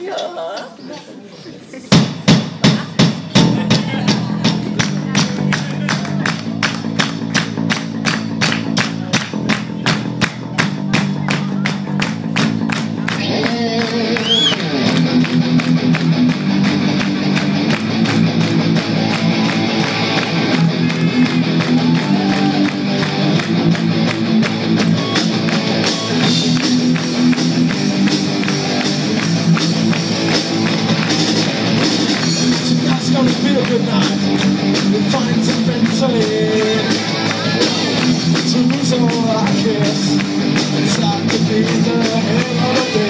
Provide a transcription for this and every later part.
Yeah. feel good night It finds a eventually To lose all I kiss. It's like to be the head of the day.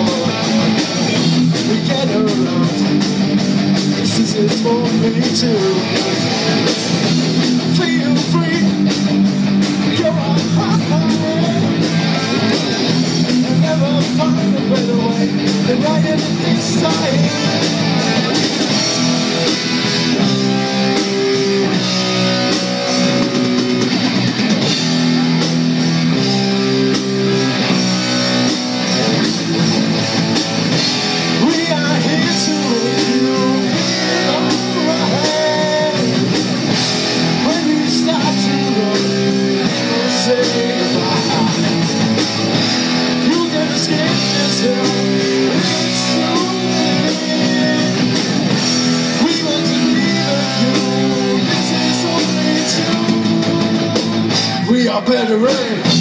me too. feel free. On, never find a better way than right in the y'all better rent.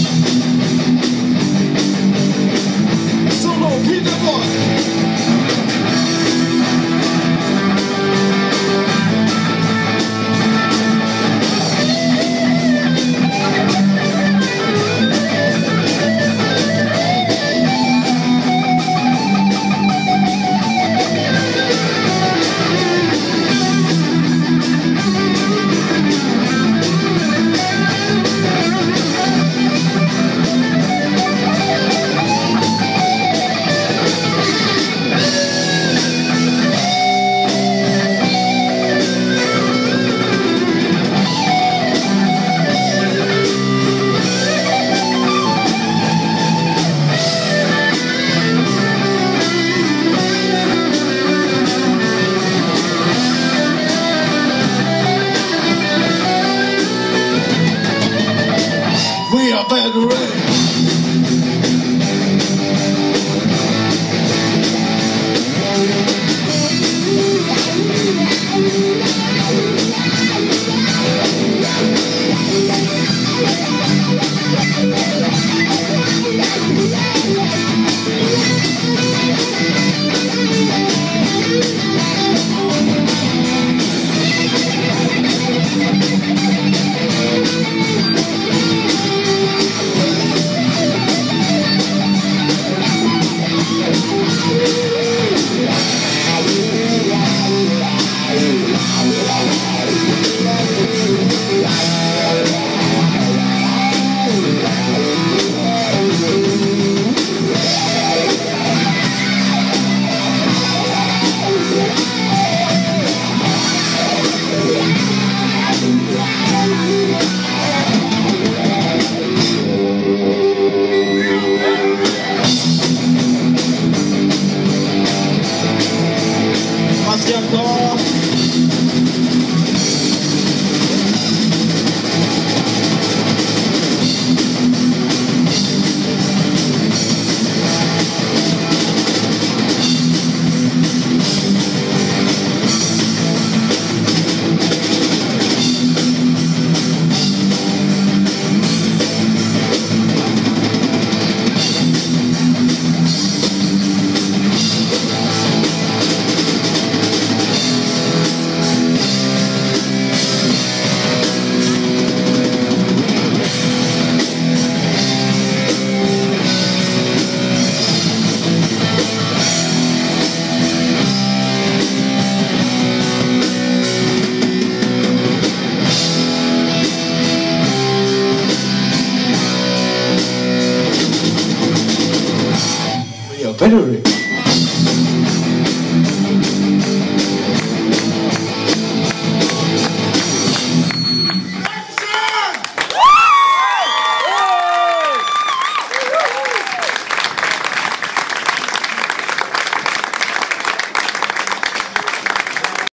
Frederick.